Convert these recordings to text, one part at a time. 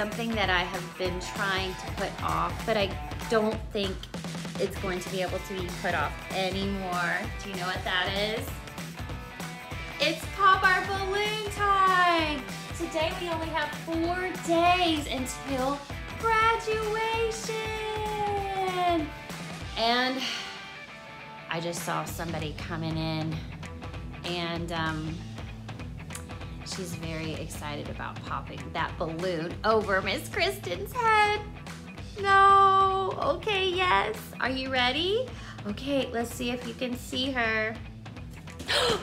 something that I have been trying to put off, but I don't think it's going to be able to be put off anymore. Do you know what that is? It's Pop Art Balloon time! Today we only have four days until graduation! And I just saw somebody coming in and um, she's very excited about popping that balloon over Miss Kristin's head. No, okay, yes. Are you ready? Okay, let's see if you can see her.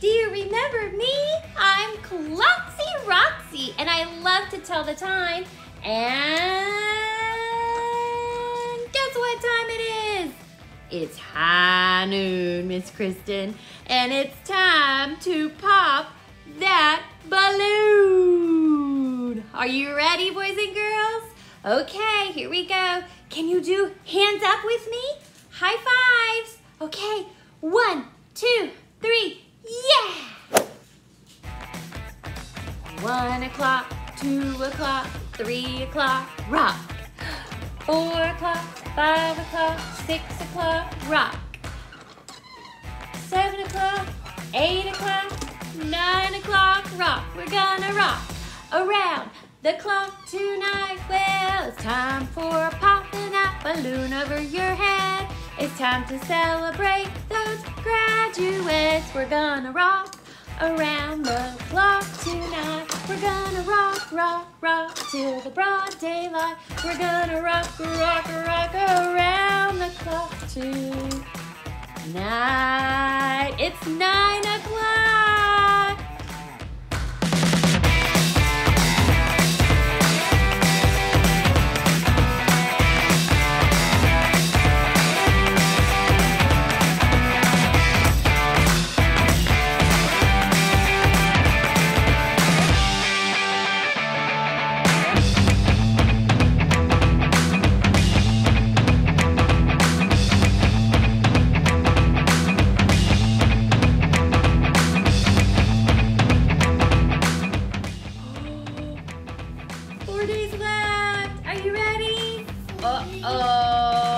Do you remember me? I'm Clocksy Rocksy, and I love to tell the time. And guess what time it is? It's high noon, Miss Kristin, and it's time to pop that balloon. Are you ready, boys and girls? Okay, here we go. Can you do hands up with me? High fives. Okay, one, two, three, yeah! One o'clock, two o'clock, three o'clock, rock. Four o'clock, five o'clock, six o'clock, rock. Seven o'clock, eight o'clock, nine rock. We're gonna rock around the clock tonight. Well, it's time for popping that balloon over your head. It's time to celebrate those graduates. We're gonna rock around the clock tonight. We're gonna rock, rock, rock till the broad daylight. We're gonna rock, rock, rock around the clock tonight. It's o'clock. 呃呃